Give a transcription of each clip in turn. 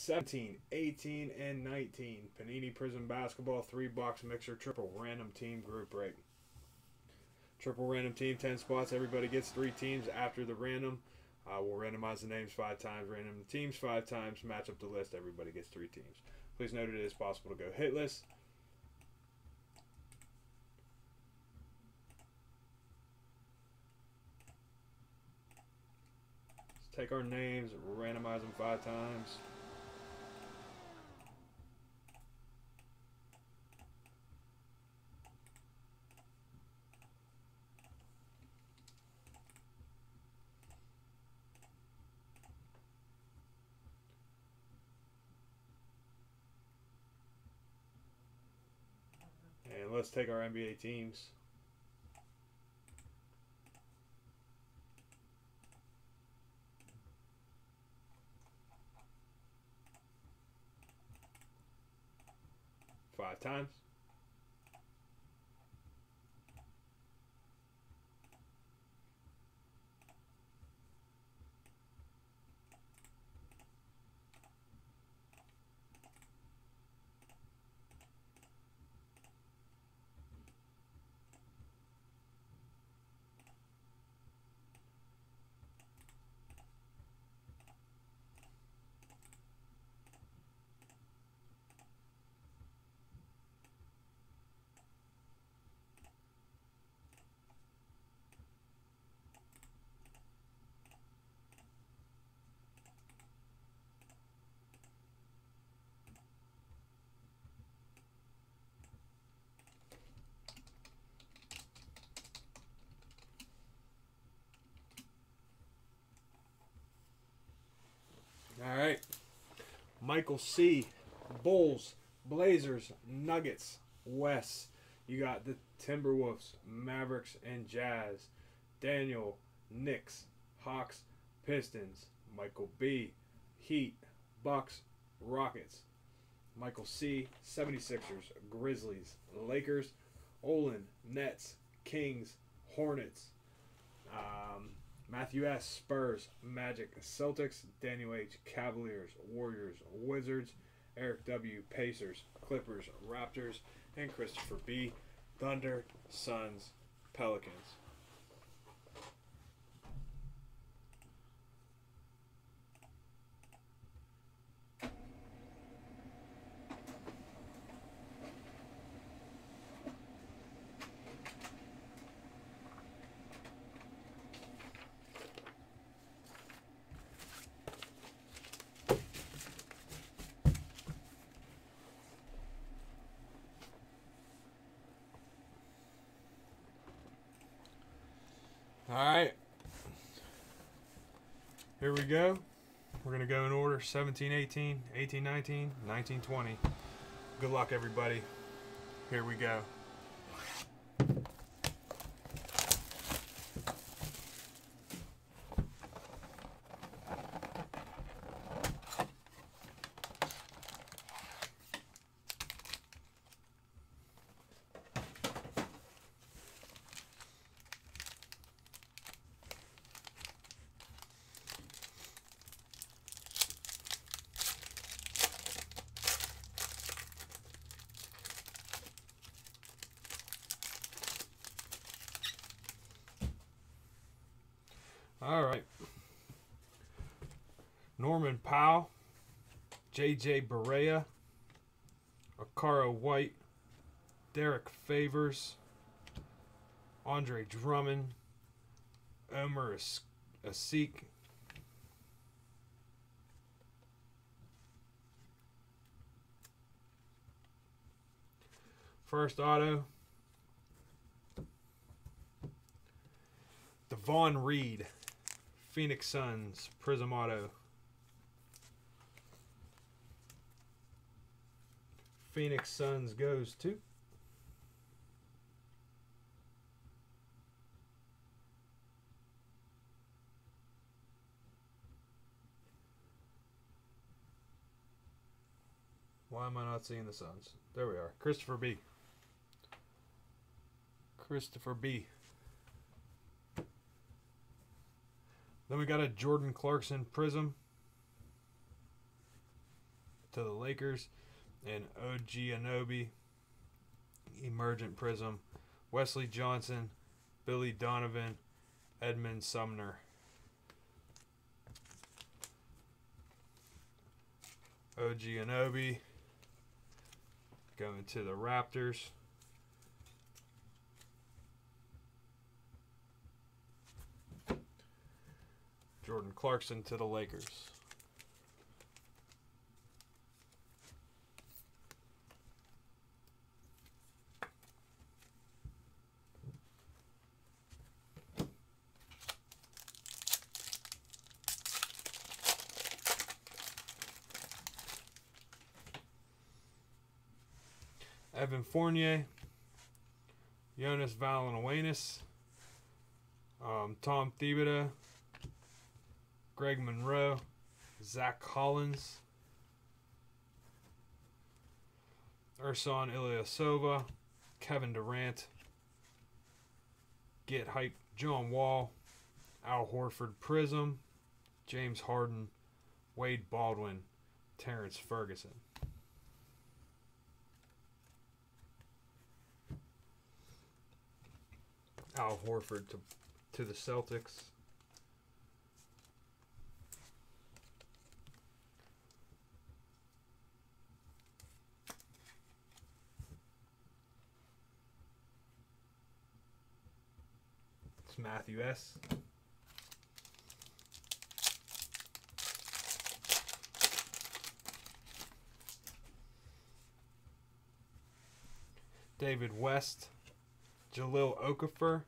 17, 18, and 19. Panini Prizm Basketball 3 box mixer triple random team group break. Triple random team, 10 spots. Everybody gets three teams after the random. Uh, we'll randomize the names five times, random the teams five times, match up the list. Everybody gets three teams. Please note it is possible to go hitless. Let's take our names, randomize them five times. And let's take our NBA teams. Five times. All right. Michael C. Bulls, Blazers, Nuggets, Wes. You got the Timberwolves, Mavericks, and Jazz. Daniel, Knicks, Hawks, Pistons. Michael B. Heat, Bucks, Rockets. Michael C. 76ers, Grizzlies, Lakers. Olin, Nets, Kings, Hornets. Um, Matthew S. Spurs, Magic, Celtics, Daniel H. Cavaliers, Warriors, Wizards, Eric W. Pacers, Clippers, Raptors, and Christopher B. Thunder, Suns, Pelicans. All right. Here we go. We're going to go in order 17, 18, 18, 19, 19, 20. Good luck, everybody. Here we go. All right. Norman Powell, J.J. Barea, Okaro White, Derrick Favors, Andre Drummond, Omer Asik, First auto. Devon Reed, Phoenix Suns, Prizm Auto. Phoenix Suns goes to Why am I not seeing the Suns? There we are. Christopher B. Christopher B. Then we got a Jordan Clarkson Prizm. to the Lakers, and OG Anobi, Emergent Prizm, Wesley Johnson, Billy Donovan, Edmond Sumner. OG Anobi going to the Raptors. Jordan Clarkson to the Lakers. Evan Fournier, Jonas Valanciunas, um, Tom Thibodeau, Greg Monroe, Zach Collins, Ersan Ilyasova, Kevin Durant, Get Hype, John Wall, Al Horford Prizm, James Harden, Wade Baldwin, Terrance Ferguson. Al Horford to to the Celtics. It's Matthew S. David West, Jahlil Okafor,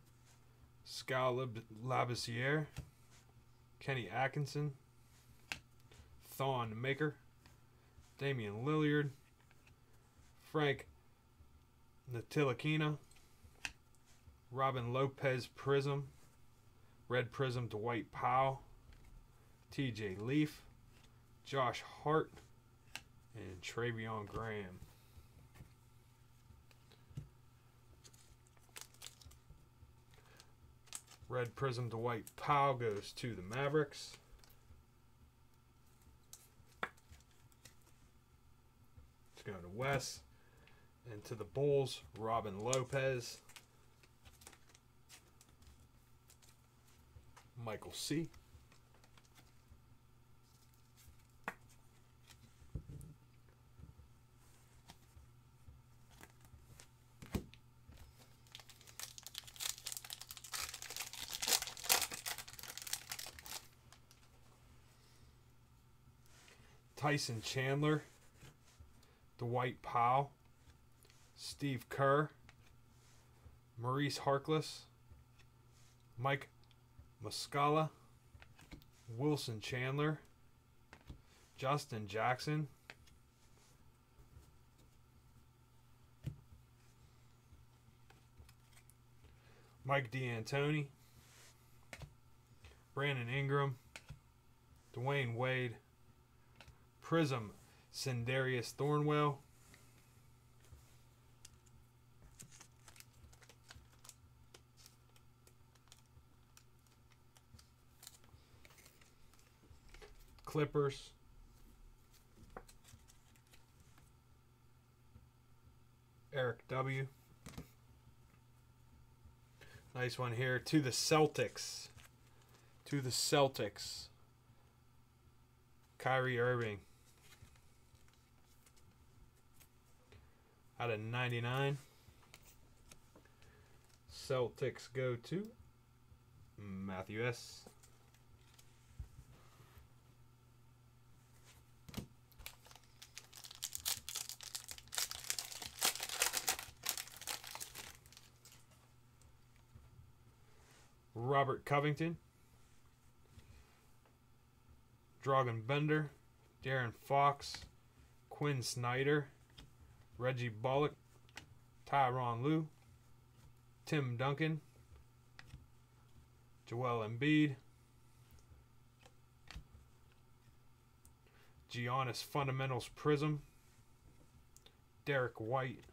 Lab- Labissiere, Kenny Atkinson, Thon Maker, Damian Lillard, Frank Ntilikina, Robin Lopez Prizm, Red Prizm to White Powell, TJ Leaf, Josh Hart, and Treveon Graham. Red Prizm to White Powell goes to the Mavericks. It's going to Wes. And to the Bulls, Robin Lopez. Michael C. Tyson Chandler, Dwight Powell, Steve Kerr, Maurice Harkless, Mike Muscala, Wilson Chandler, Justin Jackson, Mike D'Antoni, Brandon Ingram, Dwyane Wade, Prizm, Sindarius Thornwell. Clippers. Eric W. Nice one here to the Celtics. To the Celtics. Kyrie Irving. Out of 99. Celtics go to Matthew S. Robert Covington, Dragan Bender, Darren Fox, Quin Snyder, Reggie Bullock, Tyronn Lue, Tim Duncan, Joel Embiid, Giannis Fundamentals Prizm, Derek White,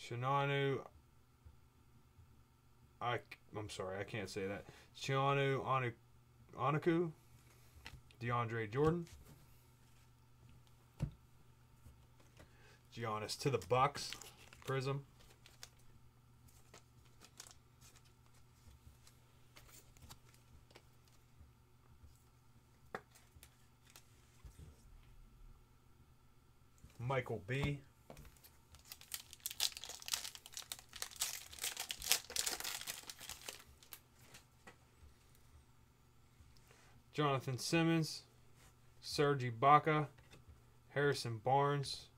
Shinanu I I'm sorry, I can't say that. Chianu Anu, Anuku, DeAndre Jordan, Giannis to the Bucks, Prizm. Michael B. Jonathan Simmons, Serge Ibaka, Harrison Barnes,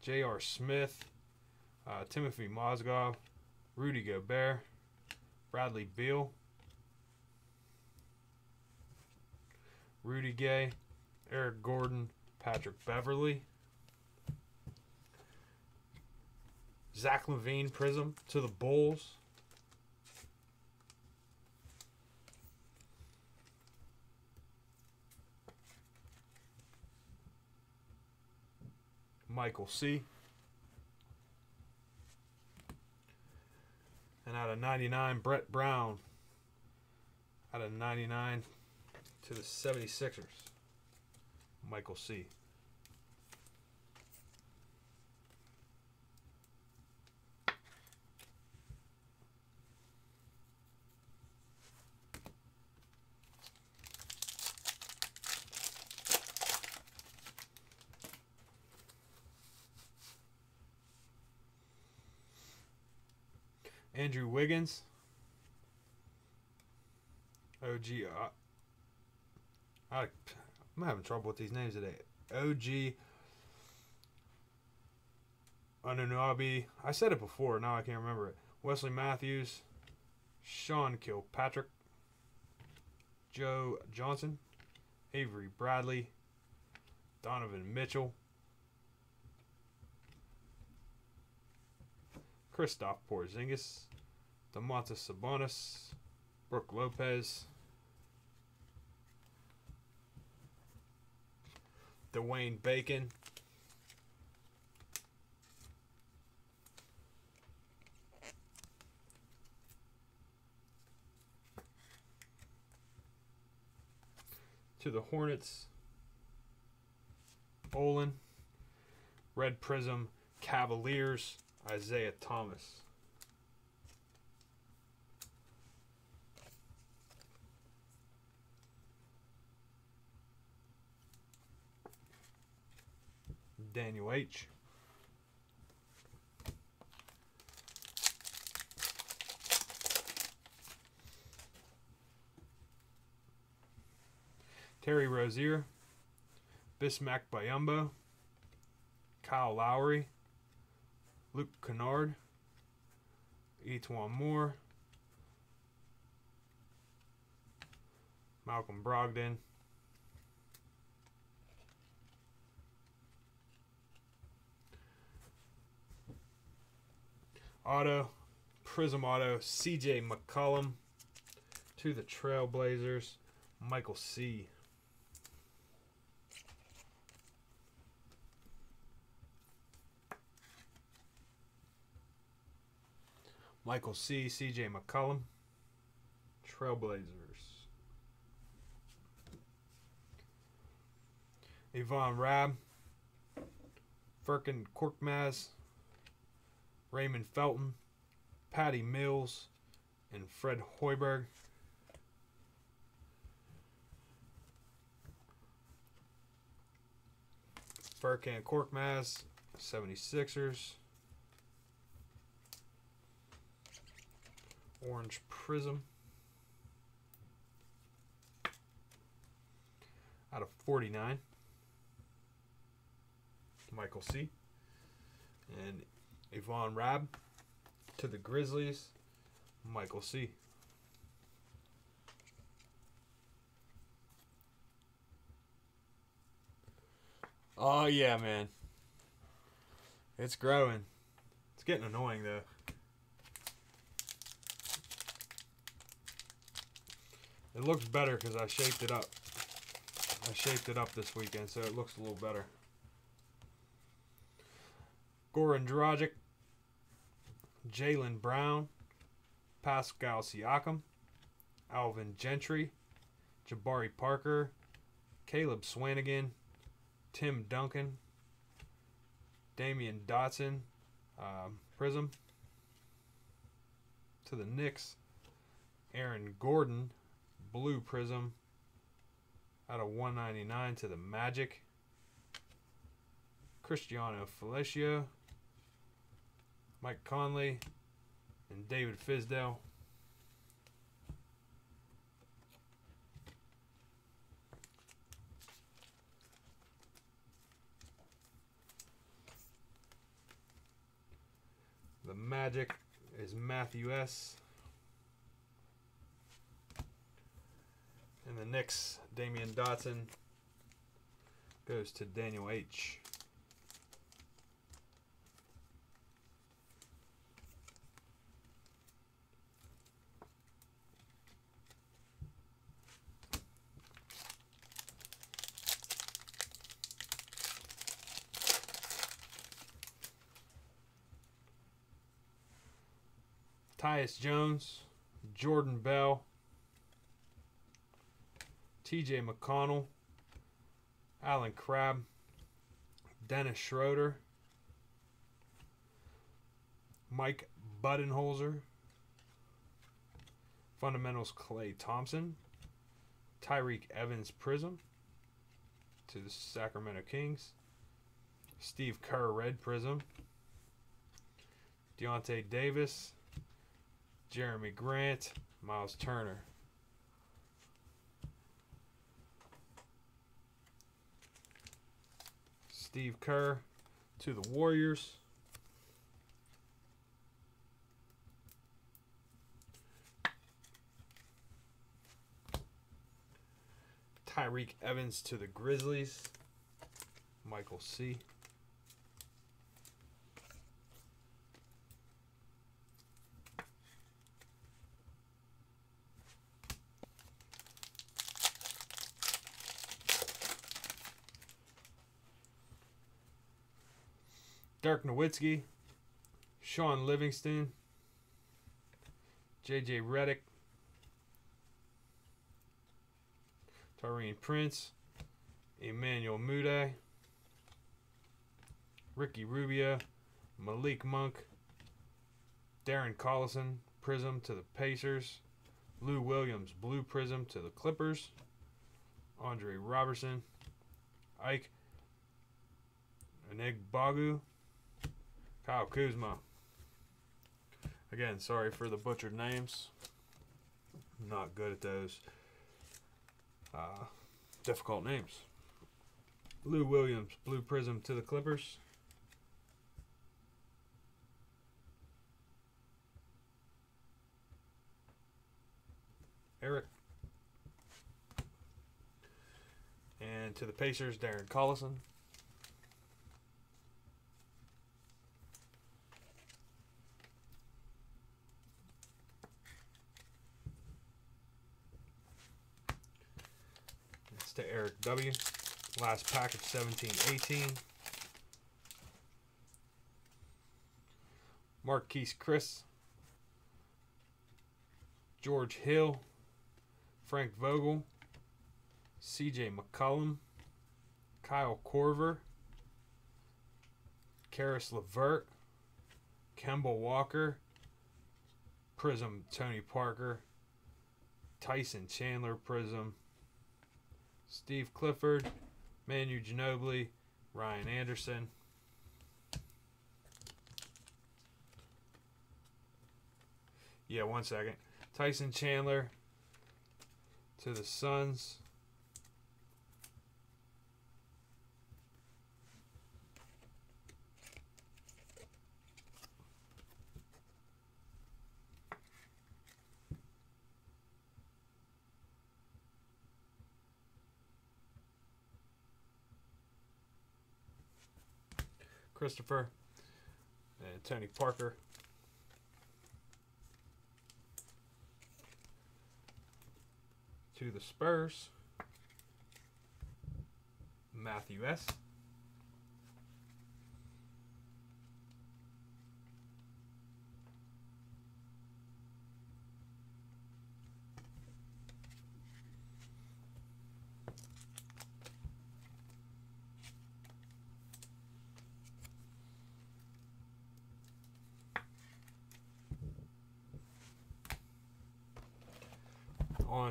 J.R. Smith, uh, Timothy Mozgov, Rudy Gobert, Bradley Beal, Rudy Gay, Eric Gordon, Patrick Beverley, Zach LaVine Prizm to the Bulls. Michael C. And out of 99, Brett Brown. Out of 99 to the 76ers, Michael C. Andrew Wiggins. OG. Uh, I, I'm having trouble with these names today. OG. Anunobi. I said it before. Now I can't remember it. Wesley Matthews. Sean Kilpatrick. Joe Johnson. Avery Bradley. Donovan Mitchell. Kristaps Porzingis, Domantas Sabonis, Brook Lopez, Dwayne Bacon, to the Hornets, Olin, Red Prizm, Cavaliers, Isaiah Thomas. Daniel H. Terry Rozier, Bismack Biyombo, Kyle Lowry, Luke Kennard, E'Twaun Moore, Malcolm Brogdon, Auto, Prizm Auto, CJ McCollum. To the Trailblazers, Michael C. Michael C., CJ McCollum, Trailblazers. Ivan Rabb, Furkan Korkmaz, Raymond Felton, Patty Mills, and Fred Hoiberg. Furkan Korkmaz, 76ers. Orange Prizm. Out of 49. Michael C. And Ivan Rabb to the Grizzlies. Michael C. Oh yeah, man. It's growing. It's getting annoying though. It looks better because I shaped it up. I shaped it up this weekend, so it looks a little better. Goran Dragic, Jaylen Brown, Pascal Siakam, Alvin Gentry, Jabari Parker, Caleb Swanigan, Tim Duncan, Damyean Dotson, um, Prizm. To the Knicks, Aaron Gordon, Blue Prizm. Out of 199 to the Magic. Cristiano Felicio, Mike Conley, and David Fizdale. The Magic is Matthew S. And the Knicks, Damyean Dotson, goes to Daniel H. Tyus Jones, Jordan Bell, TJ McConnell, Allen Crabbe, Dennis Schroeder, Mike Budenholzer, Fundamentals Klay Thompson, Tyreke Evans Prizm to the Sacramento Kings, Steve Kerr Red Prizm, Deyonta Davis, Jerami Grant, Miles Turner. Steve Kerr to the Warriors. Tyreke Evans to the Grizzlies. Michael C. Dirk Nowitzki, Shaun Livingston, JJ Redick, Taurean Prince, Emmanuel Mudiay, Ricky Rubio, Malik Monk, Darren Collison, Prizm to the Pacers, Lou Williams, Blue Prizm to the Clippers, Andre Robertson, Ike Bagu. Kyle Kuzma. Again, sorry for the butchered names. I'm not good at those uh, difficult names. Lou Williams, Blue Prizm to the Clippers. Eric. And to the Pacers, Darren Collison. To Eric W. Last pack of 1718. Marquese Chriss. George Hill. Frank Vogel. CJ McCollum. Kyle Korver. Caris LeVert. Kemba Walker. Prizm Tony Parker. Tyson Chandler Prizm. Steve Clifford, Manu Ginobili, Ryan Anderson. Yeah, one second. Tyson Chandler to the Suns. Christopher and Tony Parker. To the Spurs, Matthew S.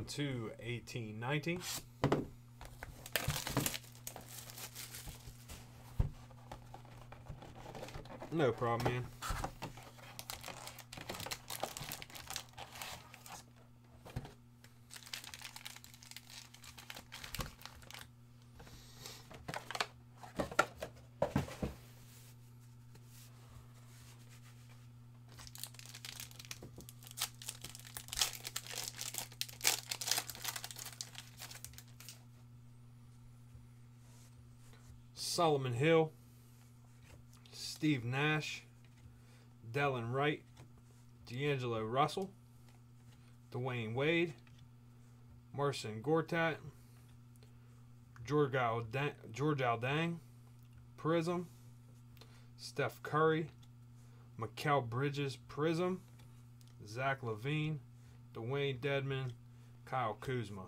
To 1819. No problem, man. Solomon Hill, Steve Nash, Delon Wright, D'Angelo Russell, Dwyane Wade, Marcin Gortat, George Aldang, Prizm, Steph Curry, Mikal Bridges Prizm, Zach LaVine, Dewayne Dedmon, Kyle Kuzma.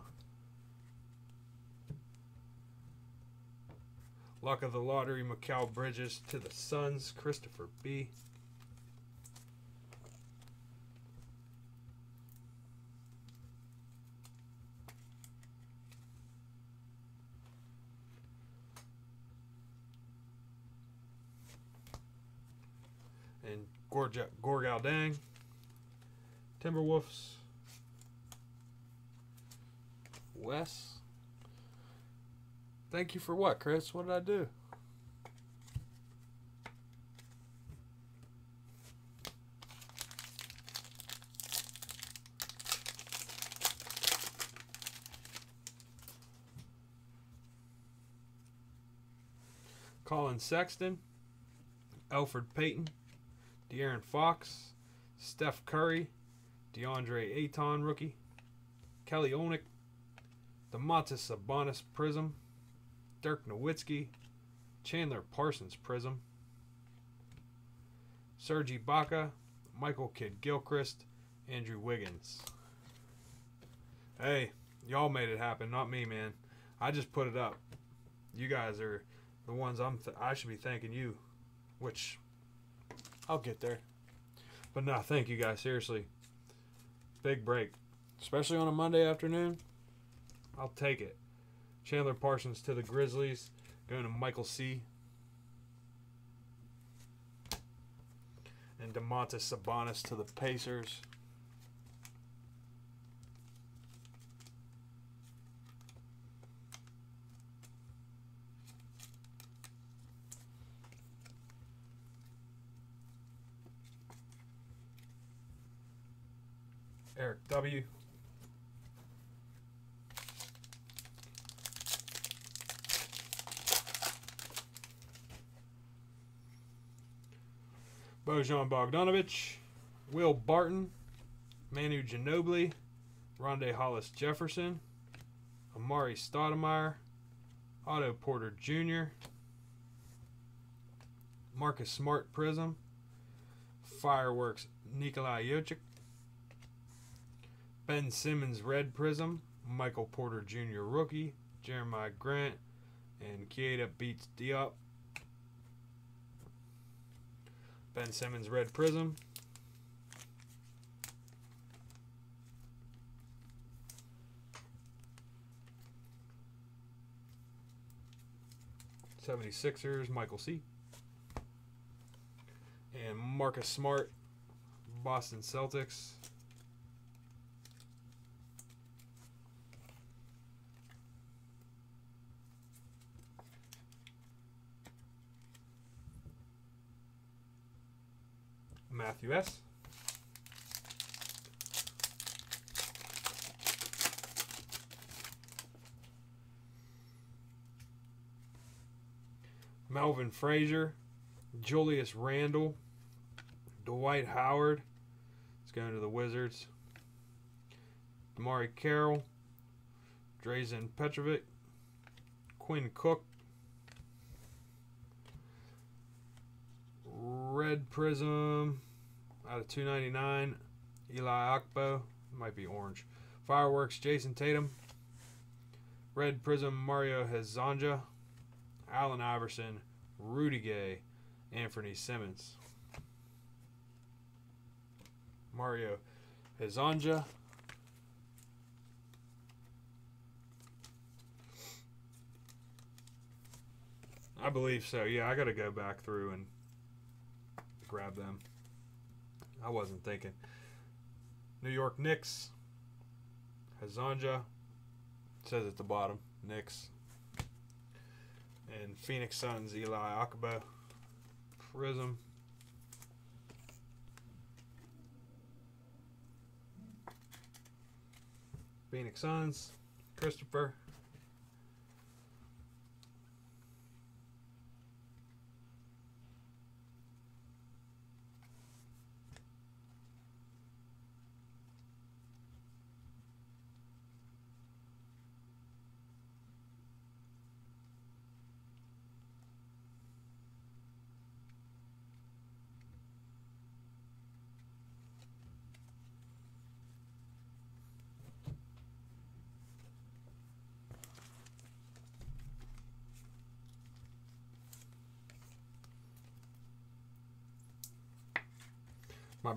Luck of the lottery, Mikal Bridges to the Suns, Christopher B. And Gorg Gorgal Dang, Timberwolves, Wes. Thank you for what, Chris? What did I do? Collin Sexton, Alfred Payton, De'Aaron Fox, Steph Curry, DeAndre Ayton rookie, Kelly Olynyk, Domantas Sabonis Prizm, Dirk Nowitzki, Chandler Parsons Prizm, Serge Ibaka, Michael Kidd Gilchrist, Andrew Wiggins. Hey, y'all made it happen, not me, man. I just put it up. You guys are the ones I'm. I should be thanking you, which I'll get there. But no, thank you guys. Seriously, big break, especially on a Monday afternoon. I'll take it. Chandler Parsons to the Grizzlies, going to Michael C. And Domantas Sabonis to the Pacers. Eric W. Bojan Bogdanovic, Will Barton, Manu Ginobili, Rondae Hollis Jefferson, Amar'e Stoudemire, Otto Porter Jr., Marcus Smart Prizm, Fireworks Nikolai Jokic, Ben Simmons Red Prizm, Michael Porter Jr. Rookie, Jeremiah Grant, and Keita beats Diop. Ben Simmons Red Prizm. Seventy Sixers, Michael C. And Marcus Smart, Boston Celtics. Matthew S. Melvin Frazier, Julius Randle, Dwight Howard is going to the Wizards. DeMarre Carroll, Drazen Petrovic, Quinn Cook, Red Prizm out of 299, Eli Akbo. Might be orange. Fireworks, Jayson Tatum. Red Prizm, Mario Hezonja. Allen Iverson, Rudy Gay, Anthony Simmons. Mario Hezonja. I believe so. Yeah, I got to go back through and grab them. I wasn't thinking. New York Knicks. Hezonja. Says at the bottom. Knicks. And Phoenix Suns, Eli Akabo. Prizm. Phoenix Suns. Christopher.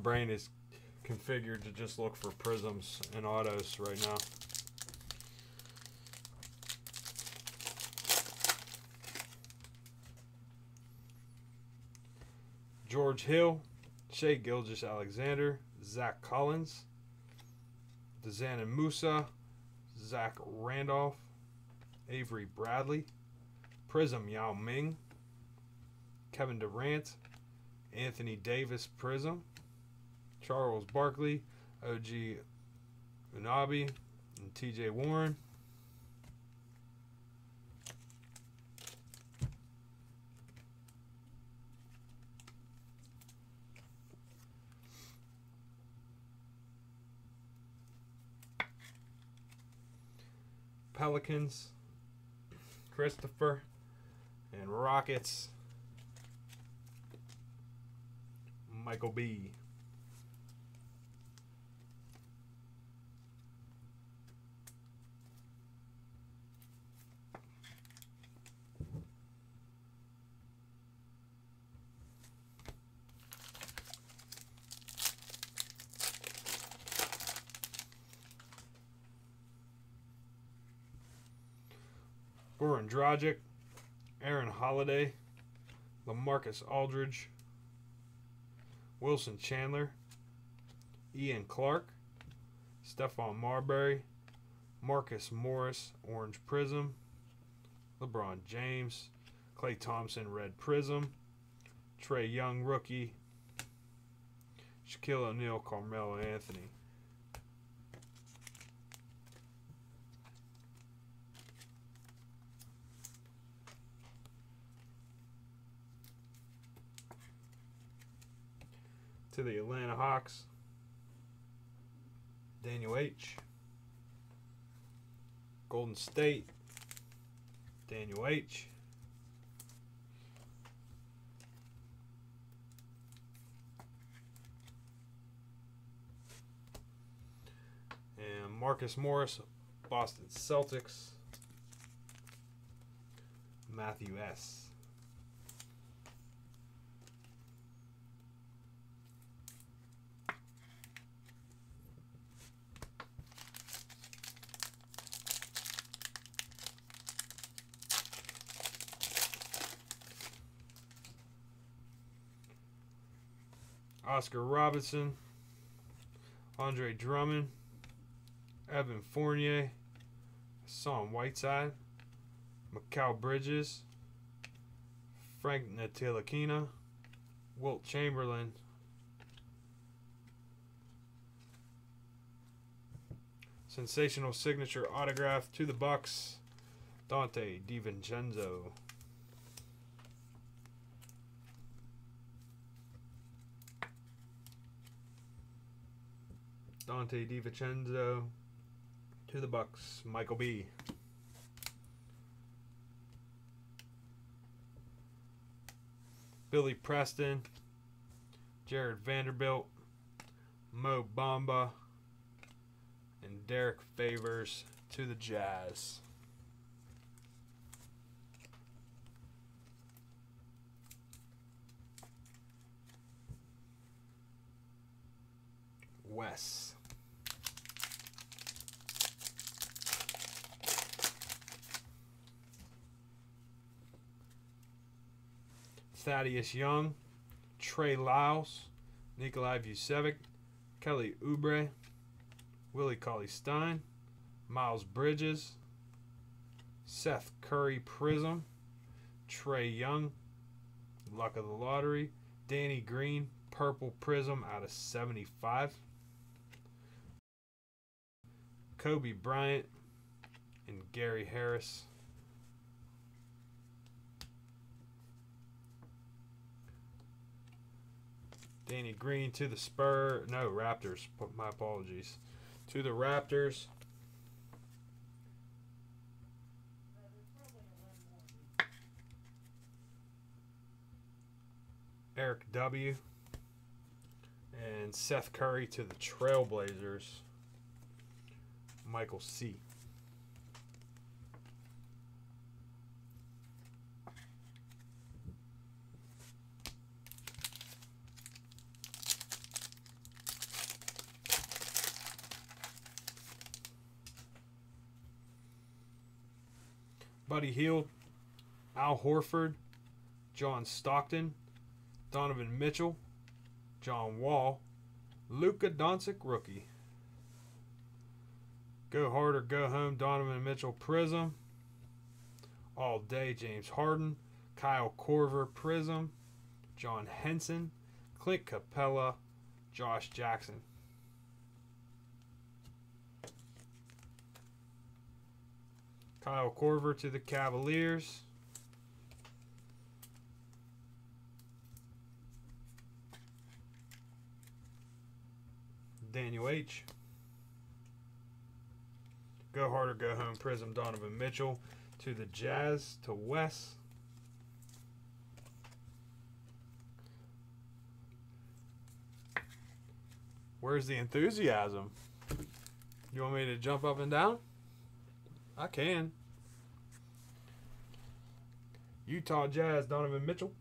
Brain is configured to just look for prizms and autos right now. George Hill, Shai Gilgeous-Alexander, Zach Collins, Dazan and Musa, Zach Randolph, Avery Bradley, Prizm Yao Ming, Kevin Durant, Anthony Davis Prizm, Charles Barkley, OG Unabi, and TJ Warren. Pelicans, Christopher, and Rockets, Michael B. Goran Dragic, Aaron Holiday, LaMarcus Aldridge, Wilson Chandler, Ian Clark, Stephon Marbury, Marcus Morris, Orange Prizm, LeBron James, Klay Thompson, Red Prizm, Trae Young, Rookie, Shaquille O'Neal, Carmelo Anthony. To the Atlanta Hawks. Daniel H. Golden State. Daniel H. And Marcus Morris, Boston Celtics. Matthew S. Oscar Robinson, Andre Drummond, Evan Fournier, Hassan Whiteside, Mikal Bridges, Frank Ntilikina, Wilt Chamberlain, sensational signature autograph to the Bucks, Donte DiVincenzo. Donte DiVincenzo to the Bucks. Michael B. Billy Preston, Jarred Vanderbilt, Mo Bamba, and Derrick Favors to the Jazz. Wes. Thaddeus Young, Trey Lyles, Nikolai Vucevic, Kelly Oubre, Willie Cauley Stein, Miles Bridges, Seth Curry Prizm, Trae Young, Luck of the Lottery, Danny Green, Purple Prizm out of 75. Kobe Bryant and Gary Harris. Danny Green to the Spur. No, Raptors. My apologies. To the Raptors. Eric W. And Seth Curry to the Trailblazers. Michael C. Buddy Hield, Al Horford, John Stockton, Donovan Mitchell, John Wall, Luka Doncic rookie. Go hard or go home, Donovan Mitchell Prizm. All day, James Harden, Kyle Korver Prizm, John Henson, Clint Capela, Josh Jackson. Kyle Korver to the Cavaliers. Daniel H. Go hard or go home. Prizm Donovan Mitchell to the Jazz to Wes. Where's the enthusiasm? You want me to jump up and down? I can. Utah Jazz, Donovan Mitchell.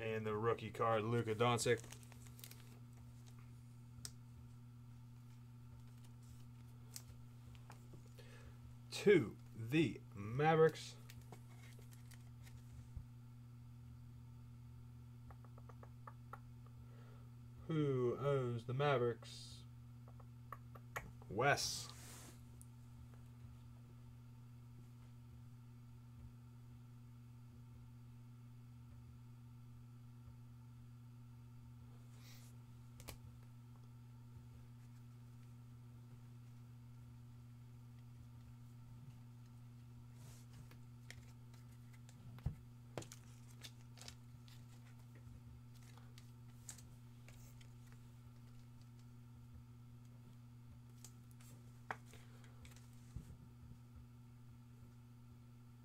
And the rookie card, Luka Doncic. To the Mavericks. Who owns the Mavericks? Wes.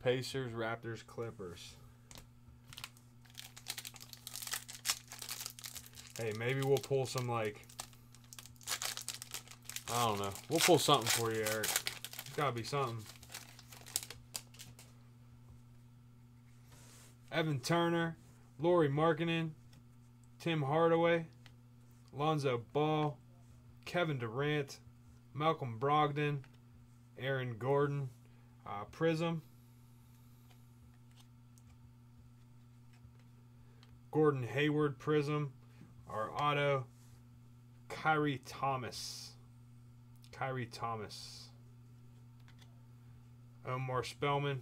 Pacers, Raptors, Clippers. Hey, maybe we'll pull some like I don't know. We'll pull something for you, Eric. It's gotta be something. Evan Turner, Lauri Markkanen, Tim Hardaway, Lonzo Ball, Kevin Durant, Malcolm Brogdon, Aaron Gordon, uh, Prizm. Gordon Hayward Prizm, our auto, Khyri Thomas. Khyri Thomas. Omar Spellman,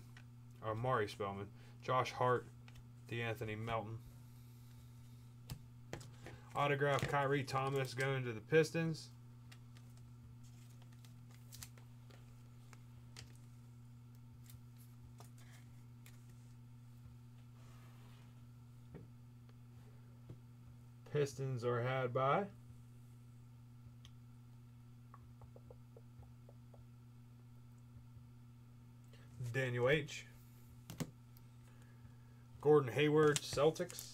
or Mari Spellman. Josh Hart, DeAnthony Melton. Autograph Khyri Thomas going to the Pistons. Pistons are had by Daniel H. Gordon Hayward, Celtics.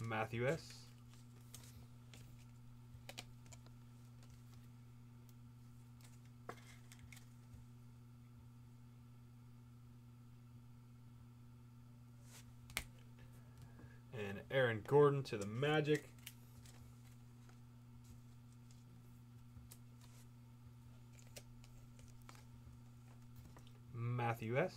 Matthew S. Aaron Gordon to the Magic. Matthew S.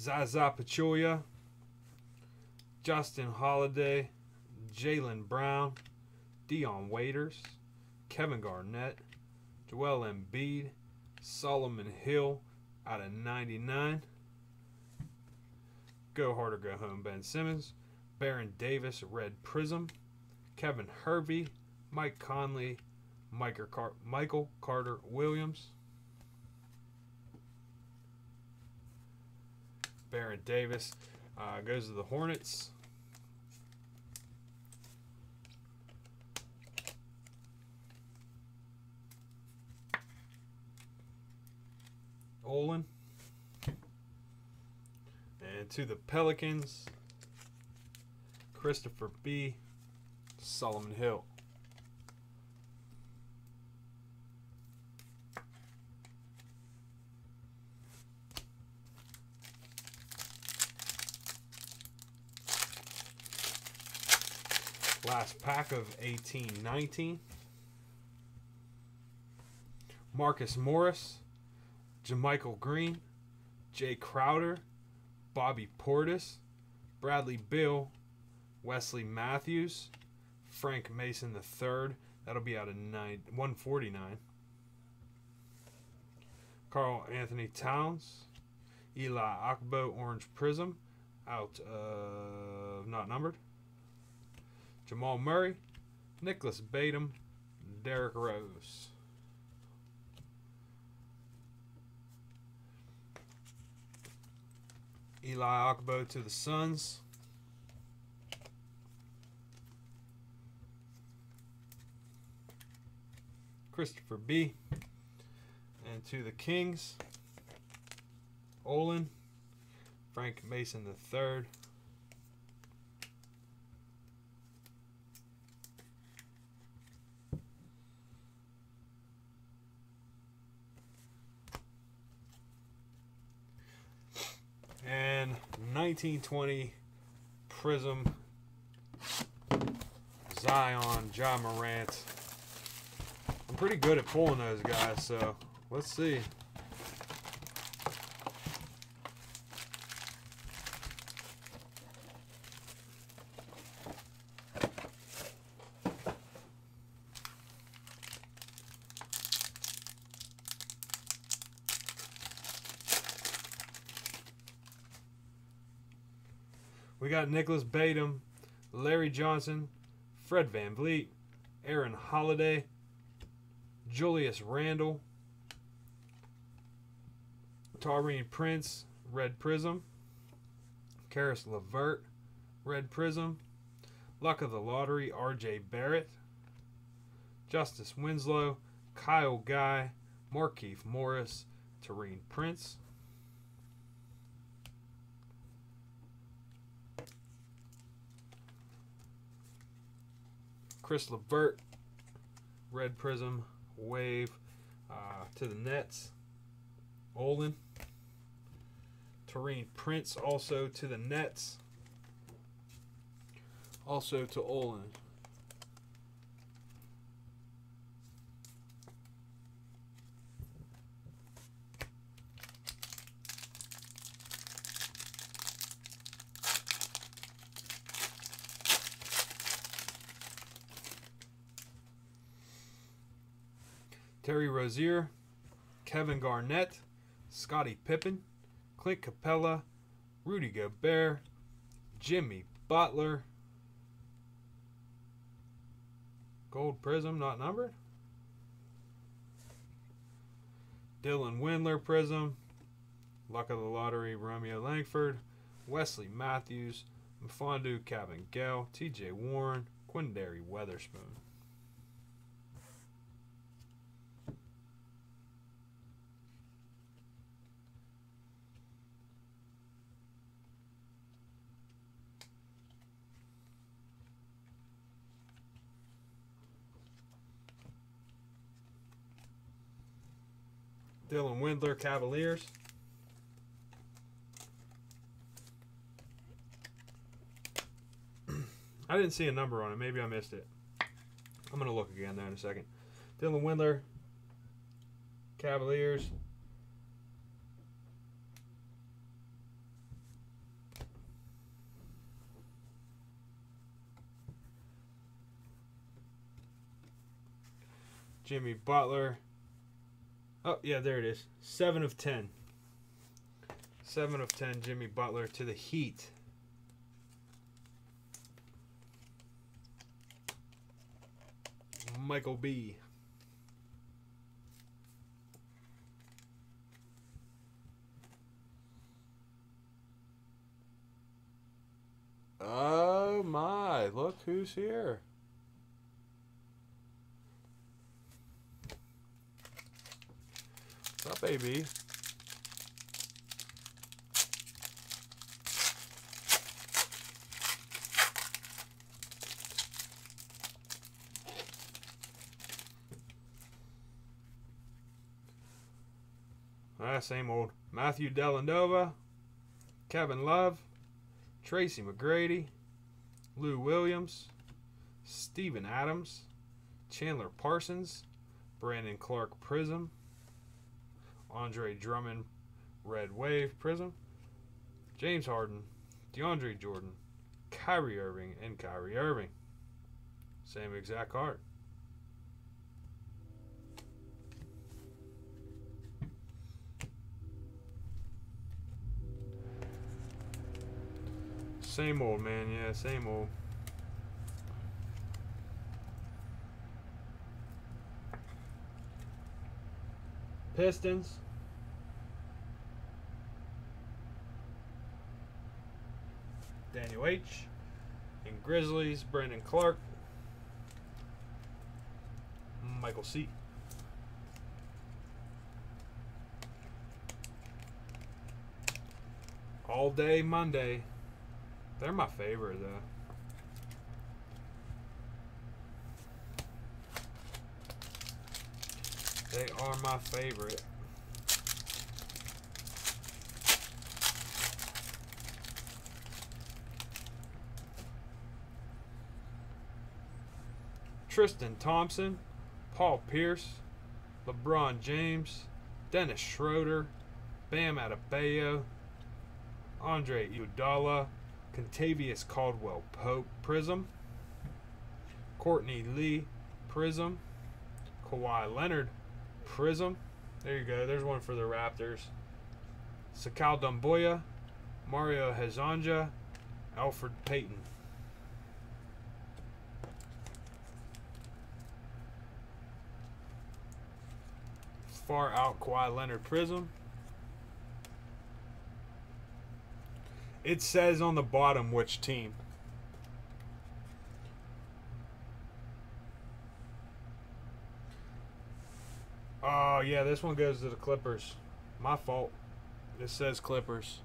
Zaza Pachulia, Justin Holiday, Jaylen Brown, Dion Waiters, Kevin Garnett, Joel Embiid, Solomon Hill out of 99. Go hard or go home, Ben Simmons, Baron Davis, Red Prizm, Kevin Hervey, Mike Conley, Michael Carter Williams, Baron Davis uh, goes to the Hornets. Olin. And to the Pelicans, Christopher B. Solomon Hill. Last pack of 1819. Marcus Morris, JaMychal Green, Jae Crowder, Bobby Portis, Bradley Beal, Wesley Matthews, Frank Mason III. That'll be out of nine, 149. Karl Anthony Towns, Eli Okobo Orange Prizm, out of not numbered. Jamal Murray, Nicolas Batum, Derrick Rose. Eli Okobo to the Suns. Christopher B. And to the Kings, Olin, Frank Mason III. and 1920 Prizm Zion Ja Morant. I'm pretty good at pulling those guys, so let's see. Got Nicolas Batum, Larry Johnson, Fred VanVleet, Aaron Holiday, Julius Randle, Taurean Prince, Red Prizm, Caris LeVert, Red Prizm, Luck of the Lottery, RJ Barrett, Justice Winslow, Kyle Guy, Markieff Morris, Taurean Prince, Chris LeVert, Red Prizm, Wave uh, to the Nets. Olin. Taurean Prince also to the Nets. Also to Olin. Terry Rozier, Kevin Garnett, Scottie Pippen, Clint Capela, Rudy Gobert, Jimmy Butler, Gold Prizm, not numbered. Dylan Windler Prizm, Luck of the Lottery, Romeo Langford, Wesley Matthews, Mfiondu Kabengele, TJ Warren, Quinndary Weatherspoon. Windler Cavaliers. I didn't see a number on it. Maybe I missed it. I'm going to look again there in a second. Dylan Windler, Cavaliers. Jimmy Butler. Oh, yeah, there it is. 7 of 10. 7 of 10, Jimmy Butler to the Heat. Michael B. Oh my, look who's here. Up, baby? Ah, same old. Matthew Dellavedova, Kevin Love, Tracy McGrady, Lou Williams, Steven Adams, Chandler Parsons, Brandon Clarke Prizm, Andre Drummond Red Wave Prizm, James Harden, DeAndre Jordan, Kyrie Irving, and Kyrie Irving. Same exact card. Same old, man. Yeah, same old. Pistons. Daniel H. And Grizzlies, Brandon Clarke. Michael C. All day Monday. They're my favorite though. They are my favorite. Tristan Thompson, Paul Pierce, LeBron James, Dennis Schroeder, Bam Adebayo, Andre Iguodala, Kentavious Caldwell Pope Prizm, Courtney Lee Prizm, Kawhi Leonard Prizm. There you go. There's one for the Raptors. Sekou Doumbouya, Mario Hezonja, Elfrid Payton. Far out Kawhi Leonard Prizm. It says on the bottom which team. Oh, yeah, this one goes to the Clippers. My fault. It says Clippers.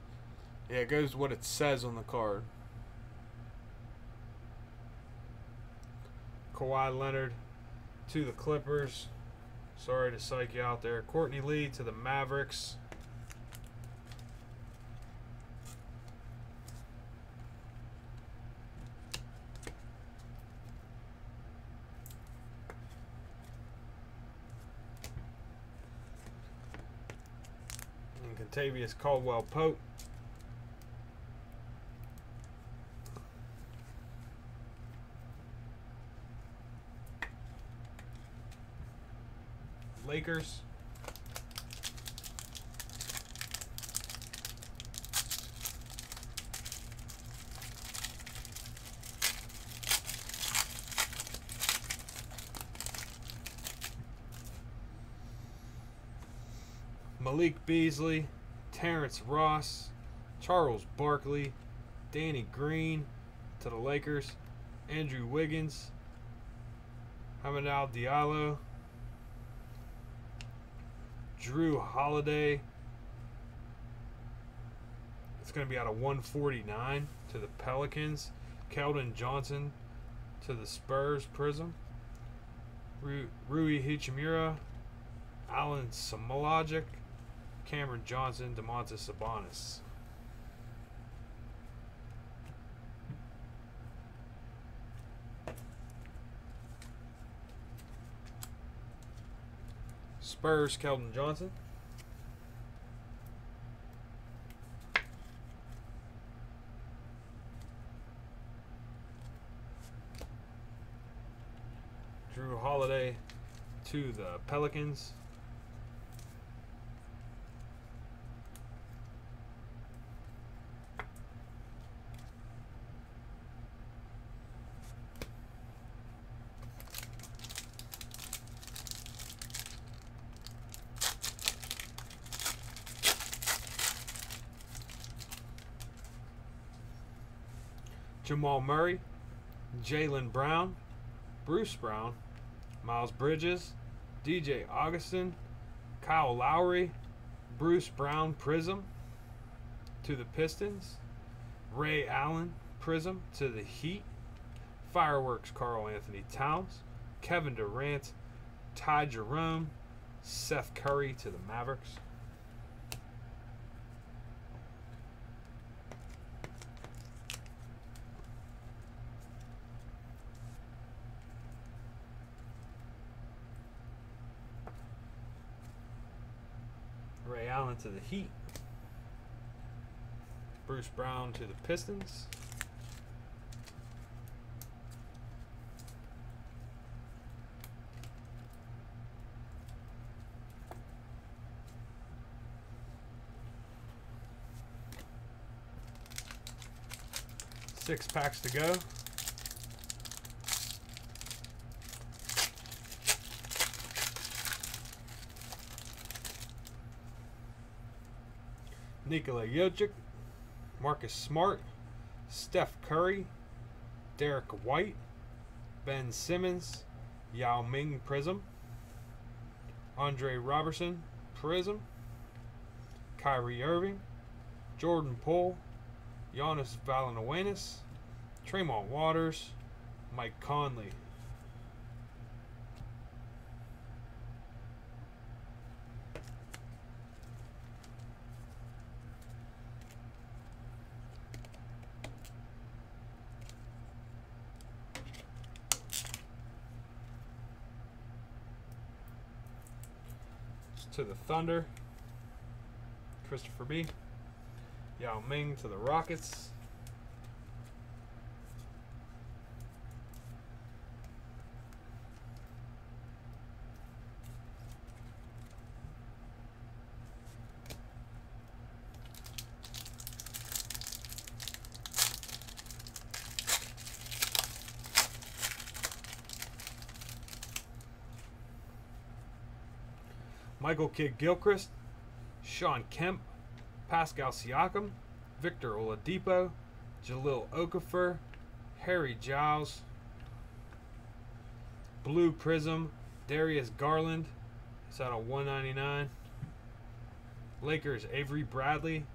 Yeah, it goes what it says on the card. Kawhi Leonard to the Clippers. Sorry to psych you out there. Courtney Lee to the Mavericks. Kentavious Caldwell Pope. Lakers. Malik Beasley, Terrence Ross, Charles Barkley, Danny Green to the Lakers, Andrew Wiggins, Hamidou Diallo, Jrue Holiday. It's going to be out of 149 to the Pelicans. Keldon Johnson to the Spurs Prizm. Rui Hachimura, Alan Samologic, Cameron Johnson, Domantas Sabonis. Spurs, Keldon Johnson. Jrue Holiday to the Pelicans. Jamal Murray, Jaylen Brown, Bruce Brown, Miles Bridges, DJ Augustin, Kyle Lowry, Bruce Brown Prizm to the Pistons, Ray Allen Prizm to the Heat, Fireworks Karl Anthony Towns, Kevin Durant, Ty Jerome, Seth Curry to the Mavericks. Ray to the Heat. Bruce Brown to the Pistons. Six packs to go. Nikola Jokic, Marcus Smart, Steph Curry, Derrick White, Ben Simmons, Yao Ming Prizm, Andre Robertson Prizm, Kyrie Irving, Jordan Poole, Giannis Valanciunas, Tremont Waters, Mike Conley. To the Thunder. Christopher B. Yao Ming to the Rockets. Michael Kidd Gilchrist, Shawn Kemp, Pascal Siakam, Victor Oladipo, Jahlil Okafor, Harry Giles, Blue Prizm, Darius Garland, it's out of 199. Lakers Avery Bradley,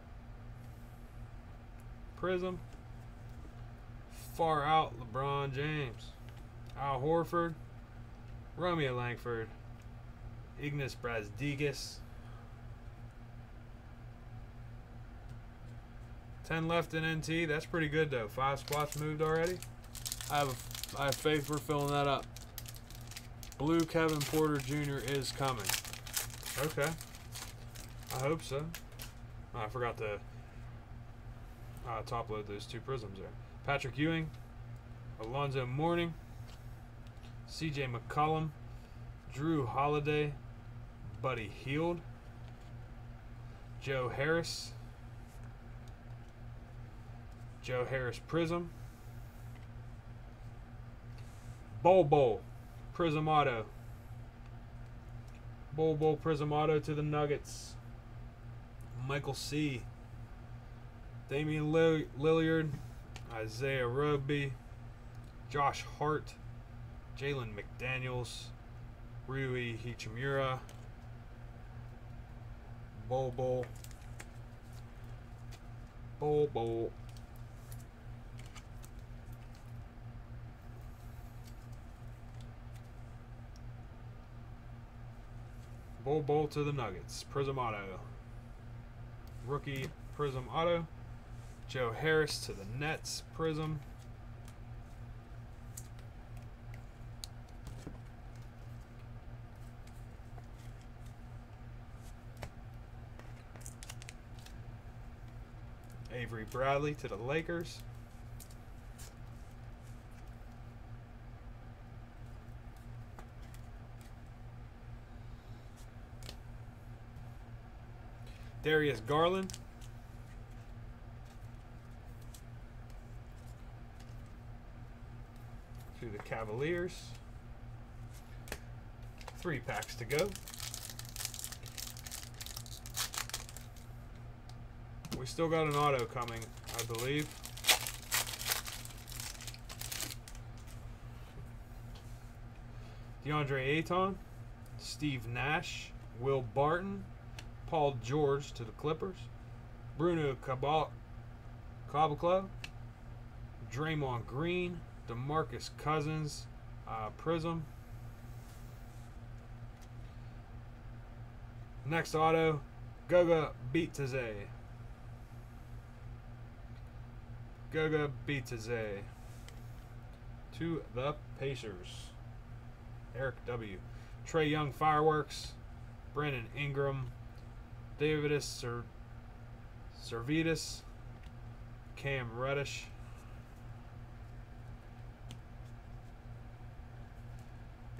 Prizm, far out LeBron James, Al Horford, Romeo Langford, Ignas Brazdeikis. 10 left in NT. That's pretty good, though. Five spots moved already. I have, a, I have faith we're filling that up. Blue Kevin Porter Jr. is coming. Okay. I hope so. Oh, I forgot to uh, top load those two prizms there. Patrick Ewing, Alonzo Mourning, CJ McCollum, Jrue Holiday, Buddy Hield, Joe Harris, Joe Harris Prizm, Bol Bol Prizm Auto, Bol Prizm Auto to the Nuggets, Michael C. Damian Lillard, Isaiah Roby, Josh Hart, Jalen McDaniels, Rui Hachimura, Bol. Bol Bol to the Nuggets. Prizm Auto. Rookie Prizm Auto. Joe Harris to the Nets. Prizm. Bradley to the Lakers. Darius Garland. To the Cavaliers. Three packs to go. We still got an auto coming, I believe. DeAndre Ayton, Steve Nash, Will Barton, Paul George to the Clippers, Bruno Cabal- Caboclo, Draymond Green, DeMarcus Cousins, uh, Prizm. Next auto, Goga Bitadze. Goga Bitadze. To the Pacers. Eric W. Trae Young Fireworks. Brandon Ingram. Davidus Ser- Servetus. Cam Reddish.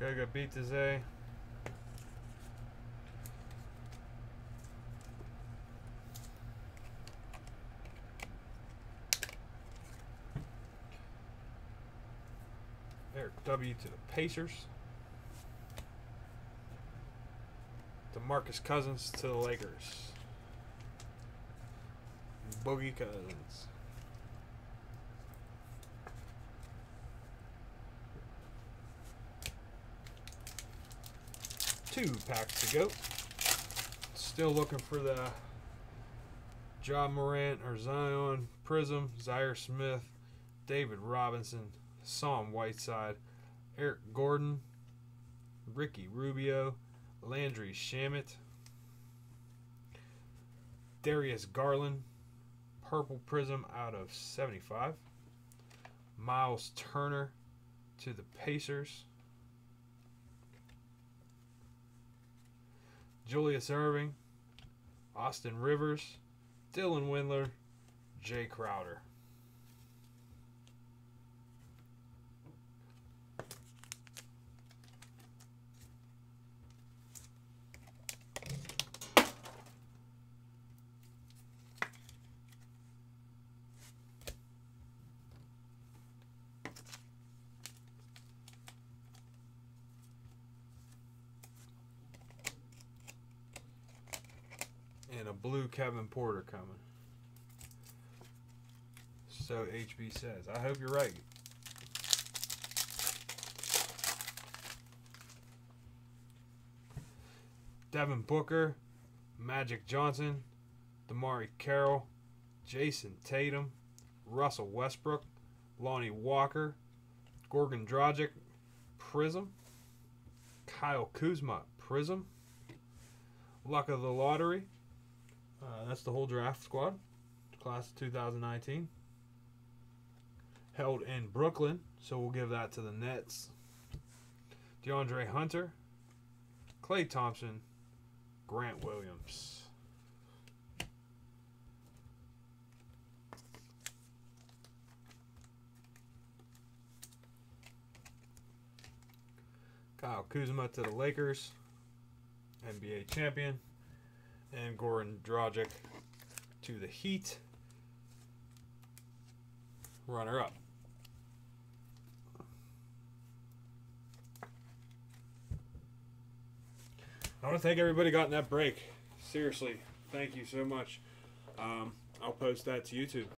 Goga Bitadze. Eric W to the Pacers. DeMarcus Cousins to the Lakers. Boogie Cousins. Two packs to go. Still looking for the John Morant or Zion Prizm, Zhaire Smith, David Robinson, Psalm Whiteside, Eric Gordon, Ricky Rubio, Landry Shamet, Darius Garland, Purple Prizm out of 75, Miles Turner to the Pacers, Julius Erving, Austin Rivers, Dylan Windler, Jay Crowder. Blue Kevin Porter coming. So HB says. I hope you're right. Devin Booker, Magic Johnson, DeMarre Carroll, Jayson Tatum, Russell Westbrook, Lonnie Walker, Goran Dragic, Prizm, Kyle Kuzma, Prizm, Luck of the Lottery, uh, that's the whole draft squad, class of 2019. Held in Brooklyn, so we'll give that to the Nets. DeAndre Hunter, Klay Thompson, Grant Williams. Kyle Kuzma to the Lakers, NBA champion and Goran Dragic to the Heat. Runner up. I want to thank everybody got in that break. Seriously, thank you so much. Um, I'll post that to YouTube.